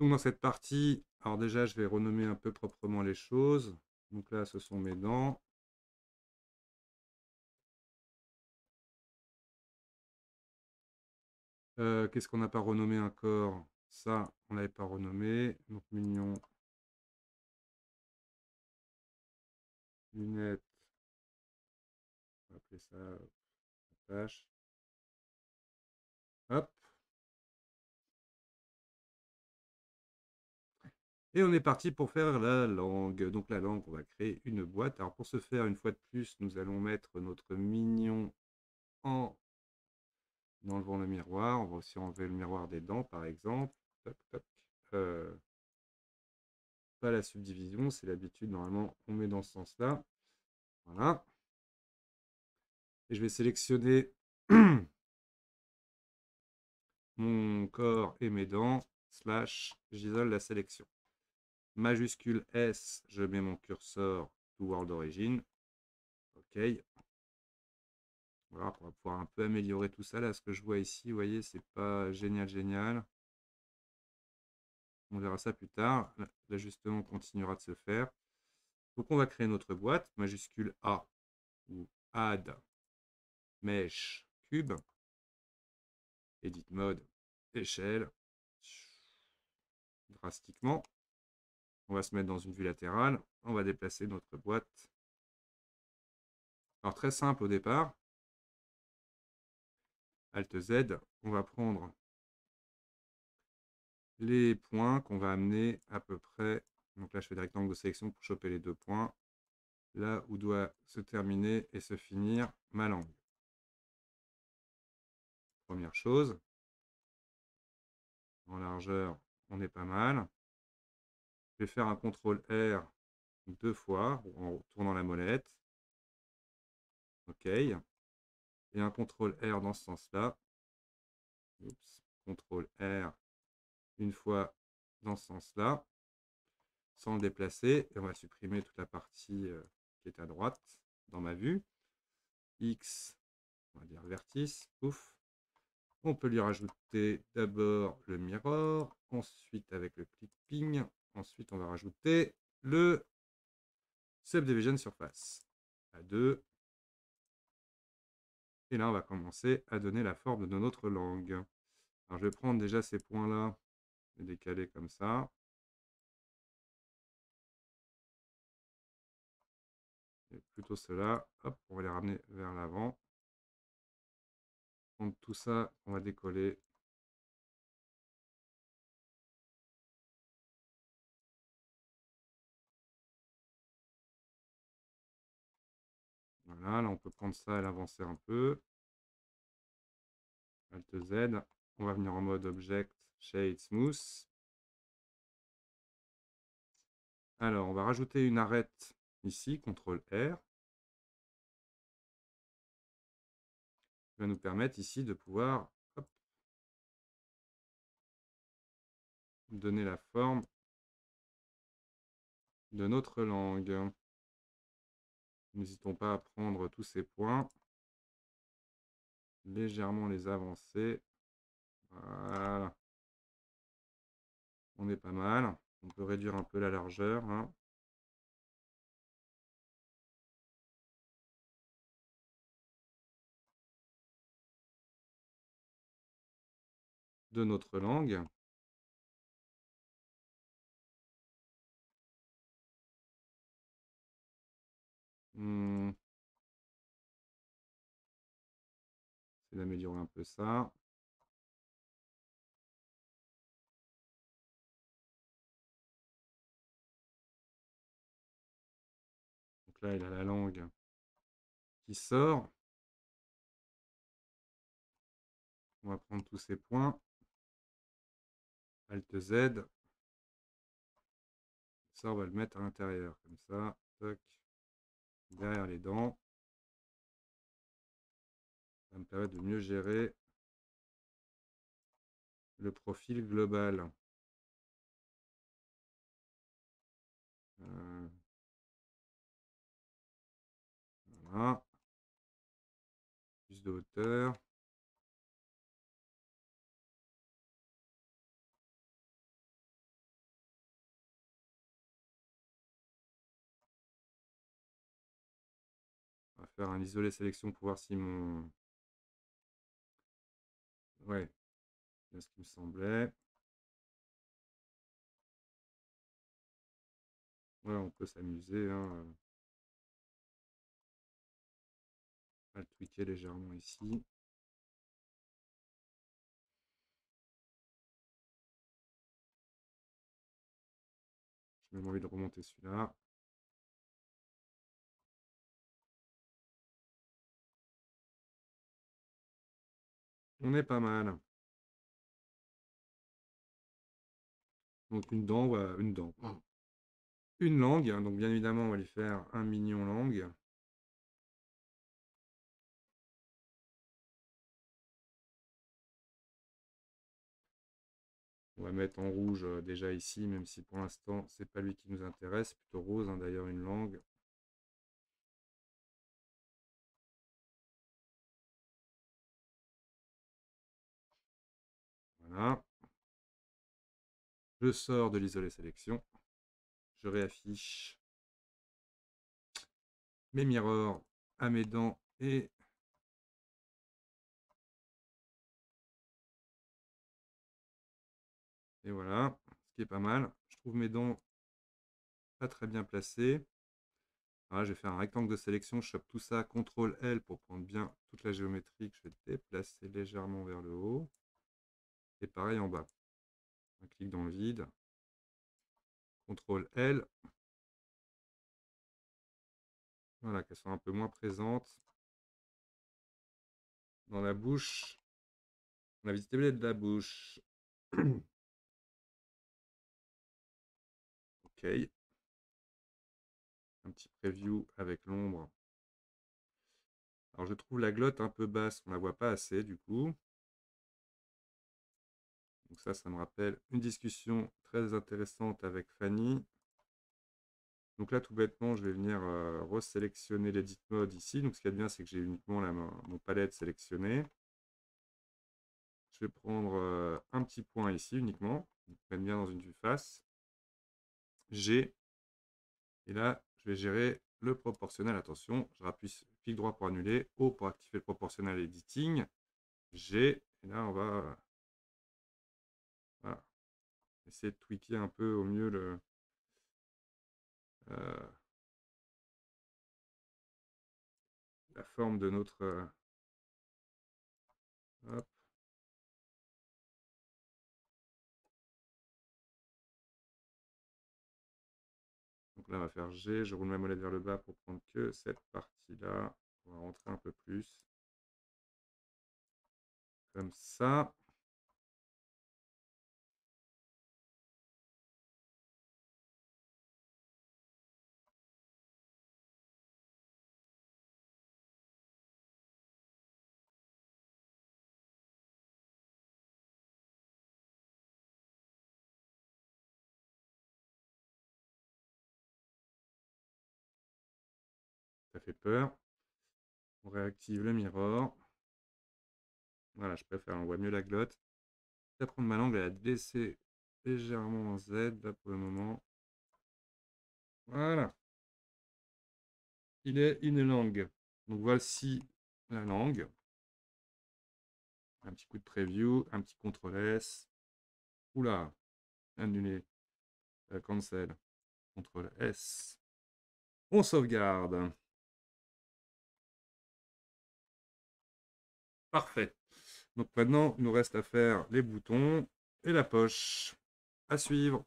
Donc dans cette partie, alors déjà je vais renommer un peu proprement les choses. Donc là ce sont mes dents. Euh, qu'est-ce qu'on n'a pas renommé encore? Ça, on n'avait pas renommé. Donc mignon. Lunettes. On va appeler ça tâche. Hop. Et on est parti pour faire la langue. Donc la langue, on va créer une boîte. Alors pour ce faire, une fois de plus, nous allons mettre notre mignon en enlevant le miroir. On va aussi enlever le miroir des dents, par exemple. Euh, pas la subdivision, c'est l'habitude. Normalement, on met dans ce sens-là. Voilà. Et je vais sélectionner mon corps et mes dents, slash, j'isole la sélection. Majuscule S, je mets mon curseur to world origin. OK. Voilà, on va pouvoir un peu améliorer tout ça. Là, ce que je vois ici, vous voyez, c'est pas génial, génial. On verra ça plus tard. L'ajustement continuera de se faire. Donc, on va créer notre boîte, majuscule A, ou add, mesh, cube, edit mode, échelle, drastiquement. On va se mettre dans une vue latérale. On va déplacer notre boîte. Alors très simple au départ. Alt Z, on va prendre les points qu'on va amener à peu près. Donc là, je fais des rectangles de sélection pour choper les deux points. Là où doit se terminer et se finir ma langue. Première chose. En largeur, on est pas mal. Je vais faire un CTRL R deux fois en tournant la molette. OK. Et un CTRL R dans ce sens-là. CTRL R une fois dans ce sens-là, sans le déplacer. Et on va supprimer toute la partie euh, qui est à droite dans ma vue. X, on va dire vertice, ouf. On peut lui rajouter d'abord le mirror, ensuite avec le clipping, ensuite on va rajouter le subdivision surface à 2. Et là, on va commencer à donner la forme de notre langue. Alors, je vais prendre déjà ces points-là et décaler comme ça. Et plutôt cela, hop, on va les ramener vers l'avant tout ça, on va décoller. Voilà, là on peut prendre ça et l'avancer un peu. Alt Z. On va venir en mode Object, Shade, Smooth. Alors, on va rajouter une arête ici, CTRL R. va nous permettre ici de pouvoir donner la forme de notre langue. N'hésitons pas à prendre tous ces points, légèrement les avancer. Voilà. On est pas mal. On peut réduire un peu la largeur. Hein. de notre langue. C'est d'améliorer un peu ça. Donc là, il a la langue qui sort. On va prendre tous ces points. Alt Z. Ça, on va le mettre à l'intérieur, comme ça. Derrière les dents. Ça me permet de mieux gérer le profil global. Euh, voilà. Plus de hauteur. Faire un isolé sélection pour voir si mon... Ouais, c'est ce qui me semblait. Voilà, on peut s'amuser. Hein. À le tweaker légèrement ici. J'ai même envie de remonter celui-là. On est pas mal. Donc une dent, une dent. Une langue, hein, donc bien évidemment on va lui faire un mignon langue. On va mettre en rouge euh, déjà ici, même si pour l'instant c'est pas lui qui nous intéresse, plutôt rose hein, d'ailleurs une langue. Je sors de l'isolé sélection. Je réaffiche mes mirrors à mes dents et voilà, ce qui est pas mal. Je trouve mes dents pas très bien placées. Je vais faire un rectangle de sélection, je chope tout ça, CTRL L pour prendre bien toute la géométrie que je vais déplacer légèrement vers le haut. Pareil en bas. Un clic dans le vide. CTRL L. Voilà, qu'elles soient un peu moins présentes. Dans la bouche. La visibilité de la bouche. ok. Un petit preview avec l'ombre. Alors je trouve la glotte un peu basse, on la voit pas assez du coup. Donc ça, ça me rappelle une discussion très intéressante avec Fanny. Donc là, tout bêtement, je vais venir euh, resélectionner l'edit mode ici. Donc ce qui est bien, c'est que j'ai uniquement la, mon palette sélectionnée. Je vais prendre euh, un petit point ici uniquement. Prenne bien dans une vue face. G. Et là, je vais gérer le proportionnel. Attention, je rappuie clic droit pour annuler, O pour activer le proportionnel editing. G. Et là, on va voilà. Essayer de tweaker un peu au mieux. Euh, la forme de notre... Euh. Donc là, on va faire G. Je roule ma molette vers le bas pour prendre que cette partie-là. On va rentrer un peu plus. Comme ça. Peur. On réactive le mirror. Voilà, je préfère, on voit mieux la glotte. Je vais prendre ma langue, à la laisser légèrement en Z là pour le moment. Voilà. Il est une langue. Donc voici la langue. Un petit coup de preview, un petit CTRL S. Oula, annuler. Euh, cancel. CTRL S. On sauvegarde. Parfait. Donc maintenant, il nous reste à faire les boutons et la poche. À suivre.